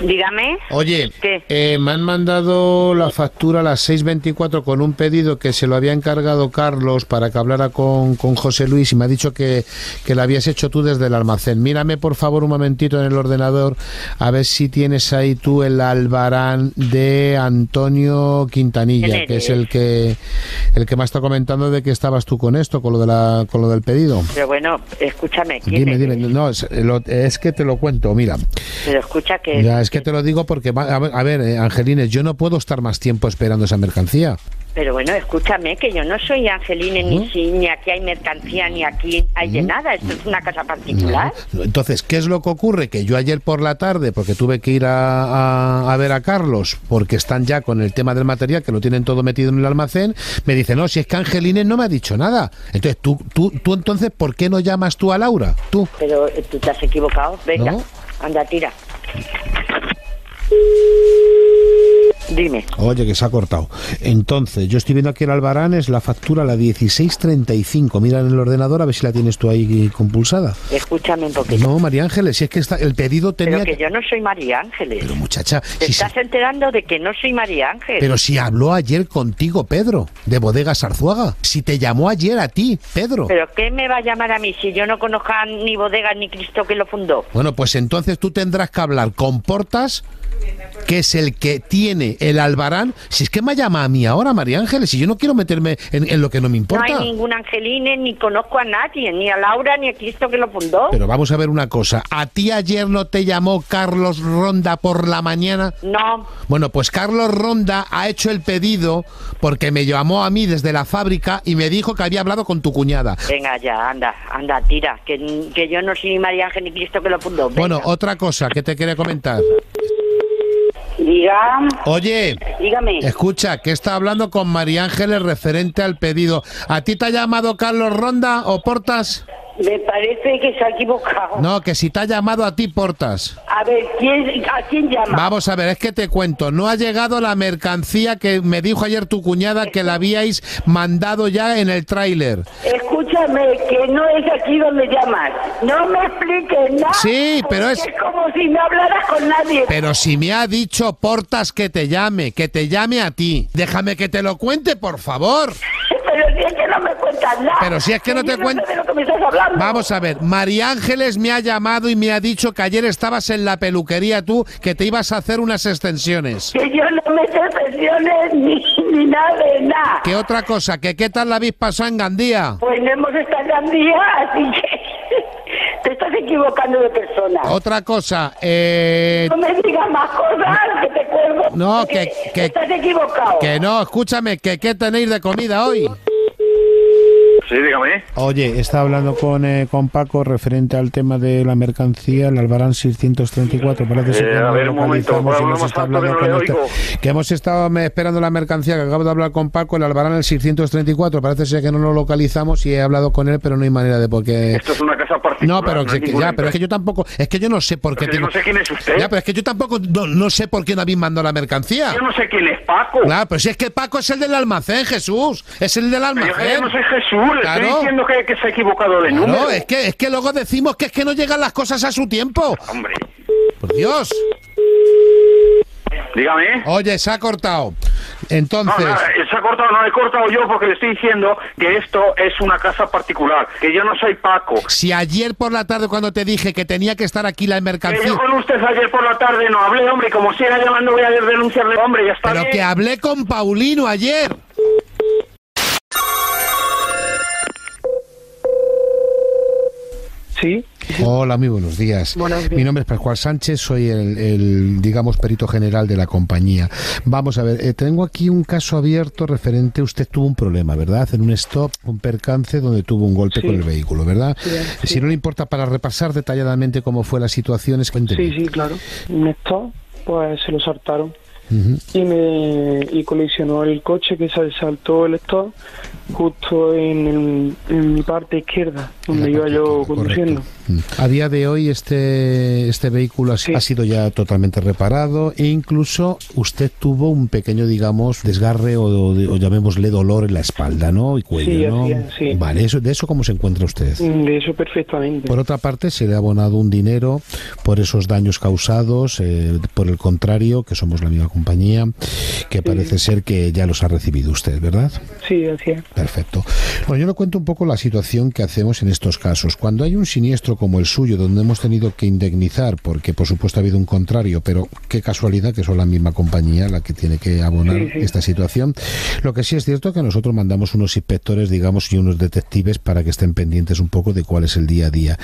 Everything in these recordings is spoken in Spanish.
Dígame. Oye, eh, me han mandado la factura a las 6.24 con un pedido que se lo había encargado Carlos para que hablara con, con José Luis y me ha dicho que, que lo habías hecho tú desde el almacén. Mírame por favor un momentito en el ordenador a ver si tienes ahí tú el albarán de Antonio Quintanilla, ¿Quién que es el que el que me está comentando de que estabas tú con esto, con lo de la, con lo del pedido. Pero bueno, escúchame. ¿quién Dime, eres? dime, no, es, lo- es que te lo cuento, mira. Pero escucha que... Ya, es que te lo digo porque, a ver, eh, Angelines, yo no puedo estar más tiempo esperando esa mercancía. Pero bueno, escúchame, que yo no soy Angelina, ni, ¿Mm? si, ni aquí hay mercancía, ni aquí hay de nada. Esto es una casa particular. No. Entonces, ¿qué es lo que ocurre? Que yo ayer por la tarde, porque tuve que ir a, a- a ver a Carlos, porque están ya con el tema del material, que lo tienen todo metido en el almacén, me dice, no, si es que Angelines no me ha dicho nada. Entonces, tú, tú, tú entonces, ¿por qué no llamas tú a Laura? Tú. Pero eh, tú te has equivocado. Venga, anda, tira. Dime. Oye, que se ha cortado. Entonces, yo estoy viendo aquí el Albarán, es la factura la 1635. Mira en el ordenador a ver si la tienes tú ahí compulsada. Escúchame un poquito. No, María Ángeles, si es que está, el pedido tenía Pero que yo no soy María Ángeles. Pero muchacha, Te si se- estás enterando de que no soy María Ángeles. pero si habló ayer contigo, Pedro, de Bodegas Arzuaga. Si te llamó ayer a ti, Pedro. ¿Pero qué me va a llamar a mí si yo no conozco ni bodega ni Cristo que lo fundó? Bueno, pues entonces tú tendrás que hablar con Portas, que es el que tiene el albarán. Si es que me llama a mí ahora, María Ángeles, si yo no quiero meterme en, en lo que no me No importa. hay ningún Angeline, ni conozco a nadie, ni a Laura, ni a Cristo que lo fundó. Pero vamos a ver una cosa. ¿A ti ayer no te llamó Carlos Ronda por la mañana? No, Bueno, pues Carlos Ronda ha hecho el pedido porque me llamó a mí desde la fábrica y me dijo que había hablado con tu cuñada. venga ya, anda, anda, tira, que, que yo no soy ni María Ángel ni Cristo que lo fundó. Venga. Bueno, otra cosa que te quería comentar. Diga, Oye, dígame. escucha, que está hablando con María Ángeles referente al pedido. ¿A ti te ha llamado Carlos Ronda o Portas? Me parece que se ha equivocado. No, que si te ha llamado a ti Portas. A ver, ¿quién, ¿a quién llama? Vamos a ver, es que te cuento, no ha llegado la mercancía que me dijo ayer tu cuñada que la habíais mandado ya en el tráiler. Escúchame, que no es aquí donde llamas. No me expliques nada. Sí, pero es- Es como si no hablaras con nadie. Pero si me ha dicho Portas que te llame, que te llame a ti. Déjame que te lo cuente, por favor. Pero si es que no me cuentas nada. Pero si es que no te hablando. Vamos a ver, María Ángeles me ha llamado y me ha dicho que ayer estabas en la peluquería tú, que te ibas a hacer unas extensiones. Que yo no me sé expresiones ni, ni nada de nada. ¿Qué otra cosa? ¿Que qué tal la habéis pasado en Gandía? Pues no hemos estado en día, así que te estás equivocando de persona. Otra cosa, eh, No me digas más cosas que te No, que- que- Estás equivocado. que no, escúchame, que qué tenéis de comida hoy. Sí, dígame. Oye, está hablando con, eh, con Paco referente al tema de la mercancía, el Albarán 634. Parece Eh, que a ver, un momento, hemos que no con este- que hemos estado eh, esperando la mercancía, que acabo de hablar con Paco, el Albarán el 634. Parece ser que no lo localizamos y he hablado con él, pero no hay manera de porque... Esto es una casa particular. No, pero, hay que- ya, pero es que yo tampoco, es que yo no sé por qué Pero yo tengo- no sé quién es usted. Ya, pero es que yo tampoco no, no sé por qué no habéis mandado la mercancía. Yo no sé quién es Paco. Claro, pero si es que Paco es el del almacén, Jesús. Es el del Pero yo almacén. no soy Jesús, Claro. estoy diciendo que, que se ha equivocado de número. es que, es que luego decimos que es que no llegan las cosas a su tiempo. Hombre, Por Dios. dígame. Oye, se ha cortado. No, Entonces, nada, se ha cortado, no he cortado yo porque le estoy diciendo que esto es una casa particular, que yo no soy Paco. si ayer por la tarde cuando te dije que tenía que estar aquí la Que mercancía, yo con usted ayer por la tarde no hablé, hombre, como siga llamando voy a denunciarle, hombre, ya está pero bien. que hablé con Paulino ayer. Sí, Hola, muy buenos días. Buenos días. Mi nombre es Pascual Sánchez, soy el, el, digamos, perito general de la compañía. Vamos a ver, eh, tengo aquí un caso abierto referente, usted tuvo un problema, ¿verdad? En un stop, un percance donde tuvo un golpe Sí. con el vehículo, ¿verdad? Sí, sí. Si no le importa, para repasar detalladamente cómo fue la situación, es cuénteme. sí, sí, claro. Un stop, pues se lo saltaron y me y colisionó el coche que se saltó el stop justo en, el- en mi parte izquierda, donde iba yo conduciendo. correcto. A día de hoy este, este vehículo ha, Sí. ha sido ya totalmente reparado e incluso usted tuvo un pequeño, digamos, desgarre o, o llamémosle dolor en la espalda, ¿no? Y cuello, Sí, ¿no? sí. Vale, eso, ¿de eso cómo se encuentra usted? De eso perfectamente. Por otra parte, se le ha abonado un dinero por esos daños causados, eh, por el contrario, que somos la misma compañía, que parece ser que ya los ha recibido usted, ¿verdad? Sí, así es. Perfecto. Bueno, yo le cuento un poco la situación que hacemos en estos casos. Cuando hay un siniestro como el suyo, donde hemos tenido que indemnizar, porque por supuesto ha habido un contrario, pero qué casualidad que son la misma compañía la que tiene que abonar Sí, sí. esta situación. Lo que sí es cierto que nosotros mandamos unos inspectores, digamos, y unos detectives para que estén pendientes un poco de cuál es el día a día.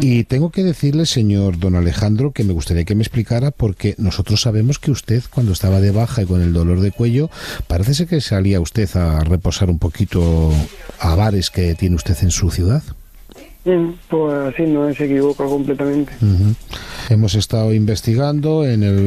Y tengo que decirle, señor don Alejandro, que me gustaría que me explicara, porque nosotros sabemos que usted, cuando estaba de baja y con el dolor de cuello, parece ser que salía usted a reposar un poquito a bares que tiene usted en su ciudad. Mm, Pues sí, no se equivoca completamente. Hemos estado investigando en el-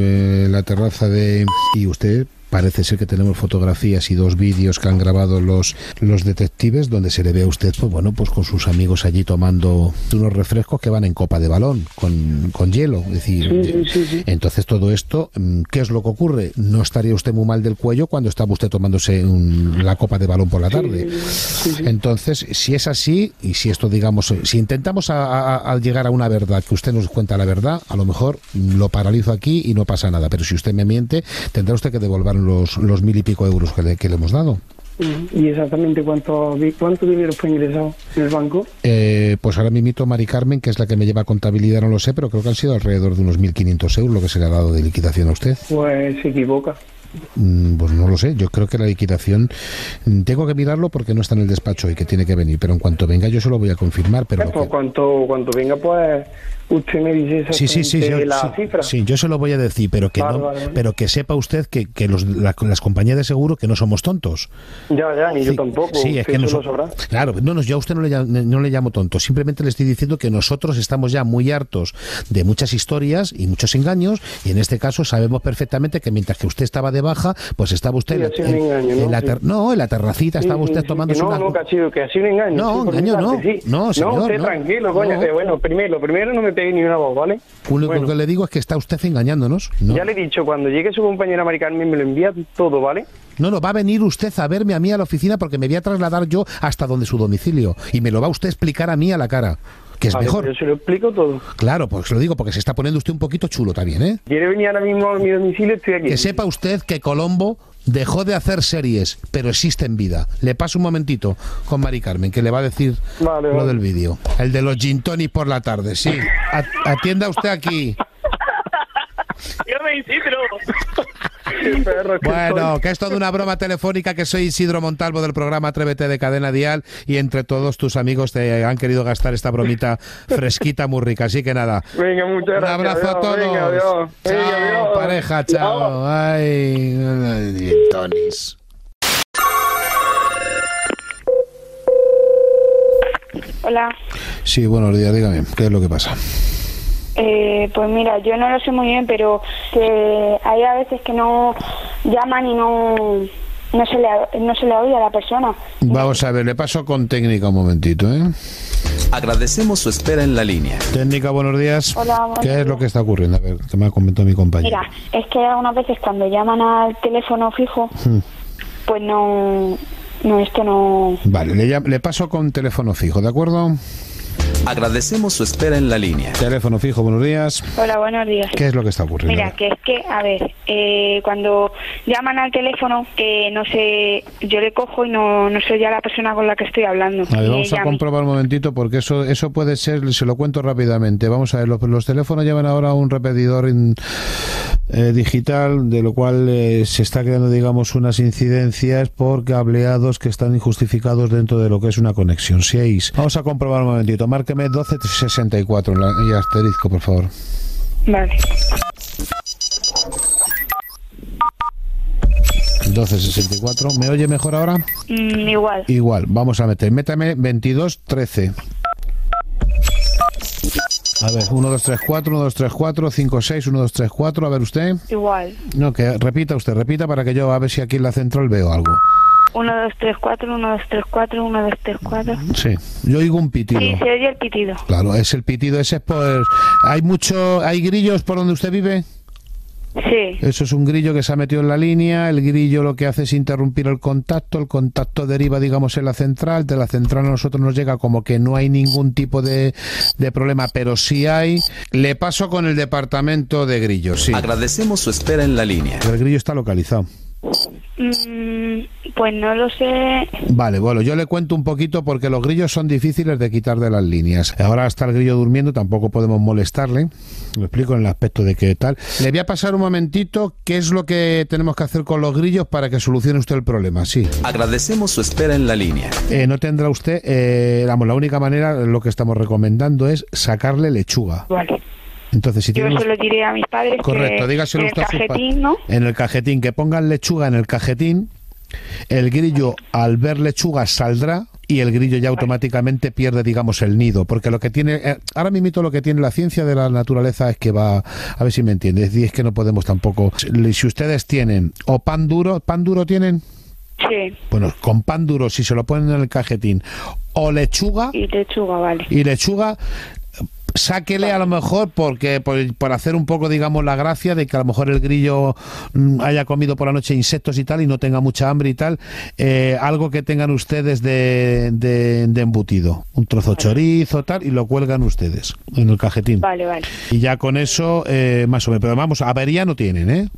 en la terraza de... y usted Parece ser que tenemos fotografías y dos vídeos que han grabado los, los detectives donde se le ve a usted, pues bueno, pues con sus amigos allí tomando unos refrescos que van en copa de balón, con, con hielo. Es decir, Sí, sí, sí, sí. entonces todo esto, mm, ¿qué es lo que ocurre? No estaría usted muy mal del cuello cuando estaba usted tomándose un- la copa de balón por la tarde. Entonces, si es así, y si esto, digamos, si intentamos a, a- a llegar a una verdad, que usted nos cuenta la verdad, a lo mejor lo paralizo aquí y no pasa nada. Pero si usted me miente, tendrá usted que devolver los, los mil y pico euros que le, que le hemos dado. ¿Y exactamente cuánto, cuánto dinero fue ingresado en el banco? Eh, pues ahora mismo Mari Carmen, que es la que me lleva contabilidad, no lo sé, pero creo que han sido alrededor de unos 1.500 euros lo que se le ha dado de liquidación a usted. Pues se equivoca. Mm, Pues no lo sé, yo creo que la liquidación mm, tengo que mirarlo porque no está en el despacho y que tiene que venir, pero en cuanto venga yo se lo voy a confirmar. Pero pues que- cuanto, cuanto venga, pues usted me dice Sí, sí, sí, yo, la sí, cifra. sí, yo se lo voy a decir, pero que Vale, no, vale, pero que sepa usted que, que los, la- las compañías de seguro que no somos tontos. Ya, ya, ni yo tampoco. Sí, es que no so-. Claro, no, no, yo a usted no le, no le llamo tonto. Simplemente le estoy diciendo que nosotros estamos ya muy hartos de muchas historias y muchos engaños. Y en este caso sabemos perfectamente que mientras que usted estaba de baja, pues estaba usted Sí, en, engaño, en ¿no? la ter- no, en la terracita, estaba usted sí, tomándose que no, una. No, que ha sido, que ha sido un engaño. No, engaño no. No, señor, usted no. tranquilo, coño. Bueno, primero, primero no me pegue ni una voz, ¿vale? Lo Bueno. que le digo es que está usted engañándonos. No. Ya le he dicho, cuando llegue su compañera Mari Carmen me lo envía todo, ¿vale? No, no, va a venir usted a verme a mí a la oficina porque me voy a trasladar yo hasta donde su domicilio y me lo va usted a explicar a mí a la cara, que es Vale, mejor. Yo se lo explico todo. Claro, pues lo digo porque se está poniendo usted un poquito chulo también, ¿eh? ¿Quiere venir ahora mismo a mi domicilio? Estoy aquí. Que sepa usted que Colombo dejó de hacer series, pero existe en vida. Le paso un momentito con Mari Carmen, que le va a decir Vale, lo vale. del vídeo. El de los gin tonic por la tarde, sí. Atienda usted aquí. Yo me. Qué perro que Bueno, soy. que es toda una broma telefónica, que soy Isidro Montalvo del programa Atrévete de Cadena Dial y entre todos tus amigos te han querido gastar esta bromita fresquita muy rica. Así que nada, Venga, muchas un gracias. abrazo a todos. Venga, adiós. Venga, Chao, adiós. pareja, chao. Ay, ay, Tonis. Hola. Sí, buenos días, dígame, ¿qué es lo que pasa? Eh, pues mira, yo no lo sé muy bien, pero que hay a veces que no llaman y no no se le no se le oye a la persona. Vamos a ver, le paso con técnica un momentito, ¿eh? Agradecemos su espera en la línea. Técnica, buenos días. Hola, buenos ¿Qué es lo que está ocurriendo? A ver, que me ha comentado mi compañero. Mira, es que algunas veces cuando llaman al teléfono fijo, Hmm. pues no no esto no Vale, le, llam- le paso con teléfono fijo, ¿de acuerdo? Agradecemos su espera en la línea. Teléfono fijo, buenos días. Hola, buenos días. ¿Qué es lo que está ocurriendo? Mira, que es que, a ver, eh, cuando llaman al teléfono, que no sé, yo le cojo y no, no soy ya la persona con la que estoy hablando. A ver, vamos a comprobar un momentito porque eso eso puede ser, se lo cuento rápidamente. Vamos a ver, los, los teléfonos llevan ahora un repetidor in- eh, digital, de lo cual eh, se está creando, digamos, unas incidencias por cableados que están injustificados dentro de lo que es una conexión 6. Vamos a comprobar un momentito. Márqueme 1264 en la- y asterisco, por favor. Vale. 1264. ¿Me oye mejor ahora? Mm, igual. Igual, vamos a meter. Métame 2213. A ver, 1, 2, 3, 4, 1, 2, 3, 4, 5, 6, 1, 2, 3, 4. A ver usted. Igual. No, que repita usted, repita para que yo a ver si aquí en la central veo algo. 1, 2, 3, 4, 1, 2, 3, 4, 1, 2, 3, 4. Sí, yo oigo un pitido. Sí, se oye el pitido. Claro, es el pitido ese es por... ¿Hay mucho... ¿Hay grillos por donde usted vive? Sí, Eso es un grillo que se ha metido en la línea, el grillo lo que hace es interrumpir el contacto, el contacto deriva, digamos, en la central, de la central a nosotros nos llega como que no hay ningún tipo de, de problema, pero sí hay. Le paso con el departamento de grillos, sí. Agradecemos su espera en la línea. El grillo está localizado. Mm, pues no lo sé. Vale, bueno, yo le cuento un poquito porque los grillos son difíciles de quitar de las líneas. Ahora está el grillo durmiendo, tampoco podemos molestarle. Lo explico en el aspecto de que tal. Le voy a pasar un momentito qué es lo que tenemos que hacer con los grillos para que solucione usted el problema. Sí. Agradecemos su espera en la línea. Eh, no tendrá usted, eh, vamos, la única manera, lo que estamos recomendando es sacarle lechuga. Vale. Entonces, si Yo tiene se lo diré a mis padres Correcto, que dígaselo en el cajetín, ¿no? En el cajetín, que pongan lechuga en el cajetín. El grillo, al ver lechuga, saldrá y el grillo ya automáticamente pierde, digamos, el nido. Porque lo que tiene, eh, ahora mismo lo que tiene la ciencia de la naturaleza es que va, a ver si me entiende, es decir, es que no podemos tampoco. Si ustedes tienen o pan duro, pan duro tienen, Sí, bueno, con pan duro, si se lo ponen en el cajetín, o lechuga, y lechuga, vale. y lechuga sáquele a lo mejor porque por, por hacer un poco digamos la gracia de que a lo mejor el grillo mm, haya comido por la noche insectos y tal y no tenga mucha hambre y tal eh, algo que tengan ustedes de, de, de embutido. Un trozo chorizo tal y lo cuelgan ustedes en el cajetín. Vale, vale. y ya con eso eh, más o menos. Pero vamos avería no tienen eh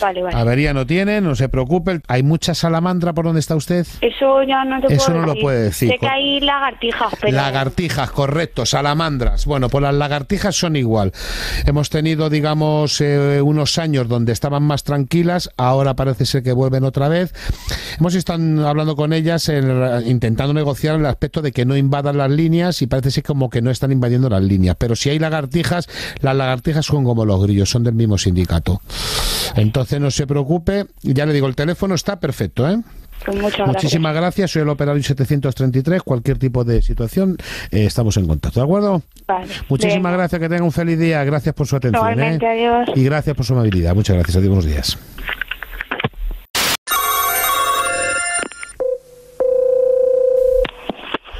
Vale, vale. avería no tienen no se preocupe hay mucha salamandra por donde está usted Eso ya no te Eso puedo no lo decir. puede decir, Sé que hay lagartijas, pero... Lagartijas, correcto, salamandras. Bueno, pues las lagartijas son igual. Hemos tenido, digamos, eh, unos años donde estaban más tranquilas, ahora parece ser que vuelven otra vez. Hemos estado hablando con ellas, en- intentando negociar el aspecto de que no invadan las líneas y parece ser como que no están invadiendo las líneas. Pero si hay lagartijas, las lagartijas son como los grillos, son del mismo sindicato. Entonces no se preocupe, ya le digo, el teléfono está perfecto, ¿eh? Pues muchas Muchísimas gracias. soy el operario 733. Cualquier tipo de situación, eh, estamos en contacto, ¿de acuerdo? Vale. Muchísimas gracias, que tenga un feliz día. Gracias por su atención. ¿eh? Adiós. Y gracias por su amabilidad. Muchas gracias. Adiós, buenos días.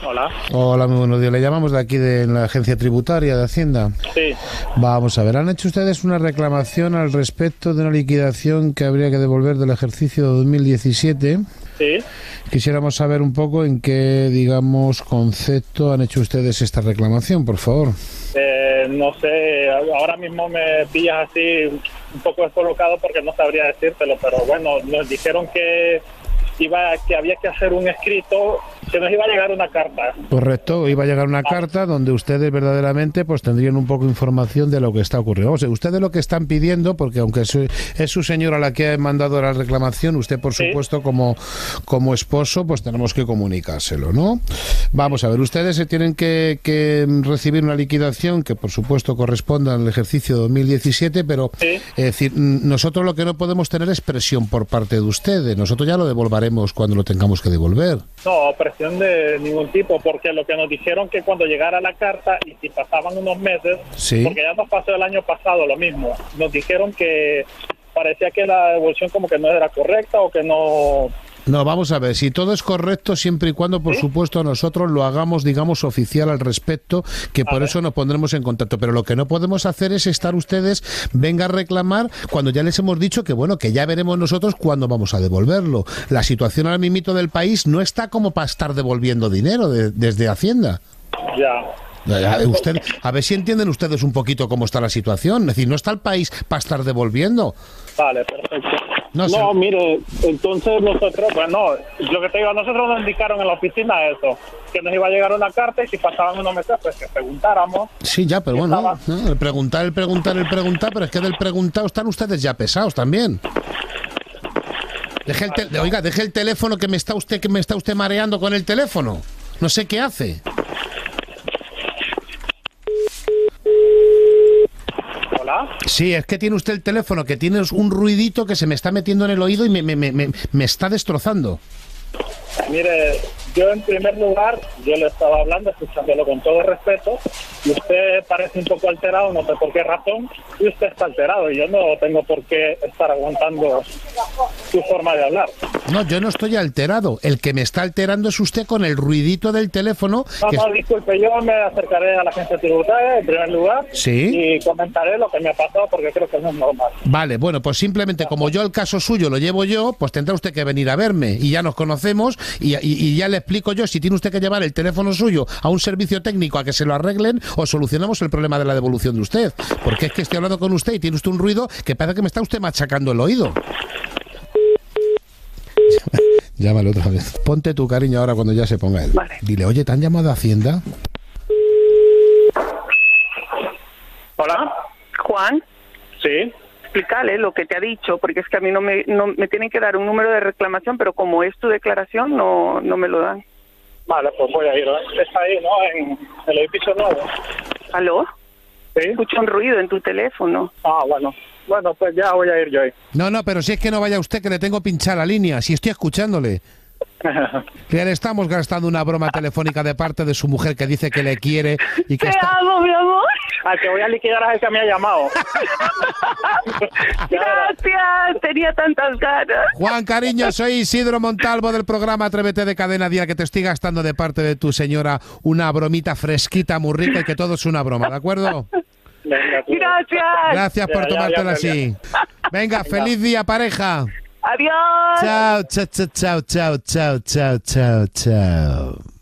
Hola. Hola, muy buenos días. Le llamamos de aquí de la agencia tributaria de Hacienda. Sí. Vamos a ver, han hecho ustedes una reclamación al respecto de una liquidación que habría que devolver del ejercicio 2017. Sí. Quisiéramos saber un poco en qué, digamos, concepto han hecho ustedes esta reclamación, por favor. Eh, no sé, ahora mismo me pillas así un poco descolocado porque no sabría decírtelo, pero bueno, nos dijeron que iba que había que hacer un escrito, que nos iba a llegar una carta. Correcto, iba a llegar una carta donde ustedes verdaderamente pues tendrían un poco de información de lo que está ocurriendo. Vamos, ustedes lo que están pidiendo, porque aunque es, su- es su señora la que ha mandado la reclamación, usted por Sí. supuesto como, como esposo pues tenemos que comunicárselo, ¿no? Vamos a ver, ustedes se tienen que, que recibir una liquidación que por supuesto corresponda al ejercicio 2017, pero Sí. es decir, nosotros lo que no podemos tener es presión por parte de ustedes, nosotros ya lo devolveremos cuando lo tengamos que devolver. No, presión de ningún tipo, porque lo que nos dijeron que cuando llegara la carta y si pasaban unos meses, Sí. porque ya nos pasó el año pasado lo mismo, nos dijeron que parecía que la devolución como que no era correcta o que no... No, vamos a ver, si todo es correcto, siempre y cuando, por supuesto, nosotros lo hagamos, digamos, oficial al respecto, que por eso nos pondremos en contacto. Pero lo que no podemos hacer es estar ustedes, venga a reclamar, cuando ya les hemos dicho que, bueno, que ya veremos nosotros cuándo vamos a devolverlo. La situación ahora mismo del país no está como para estar devolviendo dinero de- desde Hacienda. Ya. Ya, ya, Usted, a ver si entienden ustedes un poquito cómo está la situación. Es decir, no está el país para estar devolviendo. Vale, perfecto. No No, sé. mire, entonces nosotros, bueno, lo que te digo, nosotros nos indicaron en la oficina eso, que nos iba a llegar una carta y si pasaban unos meses, pues que preguntáramos. Sí, ya, pero bueno, Estaba- ¿no? el preguntar, el preguntar, el preguntar, pero es que del preguntado están ustedes ya pesados también. Deje el tel- oiga, deje el teléfono que me está usted que me está usted mareando con el teléfono. No sé qué hace. Sí, es que tiene usted el teléfono que tiene un ruidito que se me está metiendo en el oído y me, me, me, me- está destrozando. Mire, yo en primer lugar, yo le estaba hablando, escuchándolo con todo respeto, y usted parece un poco alterado, no sé por qué razón, y usted está alterado y yo no tengo por qué estar aguantando su forma de hablar. No, yo no estoy alterado. El que me está alterando es usted con el ruidito del teléfono. No, que- no, disculpe, yo me acercaré a la agencia tributaria en primer lugar Sí. y comentaré lo que me ha pasado porque creo que no es normal. Vale, bueno, pues simplemente como yo el caso suyo lo llevo yo, pues tendrá usted que venir a verme y ya nos conocemos y, y- y ya le explico yo si tiene usted que llevar el teléfono suyo a un servicio técnico a que se lo arreglen o solucionamos el problema de la devolución de usted. Porque es que estoy hablando con usted y tiene usted un ruido que parece que me está usted machacando el oído. Llámalo otra vez. Ponte tu cariño ahora cuando ya se ponga él. Vale. Dile, oye, ¿te han llamado a Hacienda? Hola, Juan, sí. Explícale lo que te ha dicho, porque es que a mí no me, no, me tienen que dar un número de reclamación, pero como es tu declaración, no, no me lo dan. Vale, pues voy a ir. Está ahí, ¿no? En el edificio nuevo. ¿Aló? Sí. Escucho un ruido en tu teléfono. Ah, bueno. Bueno, pues ya voy a ir yo ahí. No, no, pero si es que no vaya usted que le tengo pinchar la línea, si estoy escuchándole. Que le estamos gastando una broma telefónica de parte de su mujer que dice que le quiere y que Te está... amo, mi amor. Al que voy a liquidar es el que me ha llamado. Gracias. Tenía tantas ganas. Juan, cariño, soy Isidro Montalvo del programa Atrévete de Cadena Día, que te estoy gastando de parte de tu señora una bromita fresquita, muy rica y que todo es una broma, ¿de acuerdo? Venga. Gracias. Gracias por Ya, ya, ya, tomártela ya. así. Venga, feliz día, pareja. Adiós. Chao, chao, chao, chao, chao, chao, chao, chao.